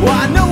Well, I know